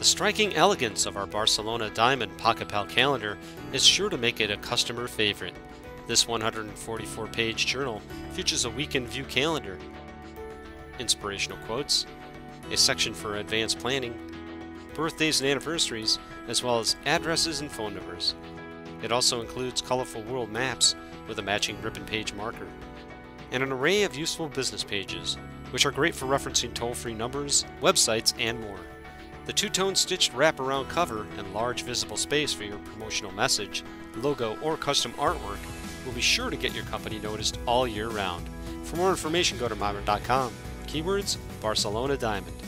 The striking elegance of our Barcelona Diamond Pocket Pal calendar is sure to make it a customer favorite. This 144 page journal features a weekend view calendar, inspirational quotes, a section for advanced planning, birthdays and anniversaries, as well as addresses and phone numbers. It also includes colorful world maps with a matching ribbon page marker, and an array of useful business pages, which are great for referencing toll free numbers, websites, and more. The two tone stitched wraparound cover and large visible space for your promotional message, logo, or custom artwork will be sure to get your company noticed all year round. For more information, go to myron.com. Keywords Barcelona Diamond.